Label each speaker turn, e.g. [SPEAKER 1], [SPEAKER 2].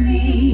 [SPEAKER 1] me.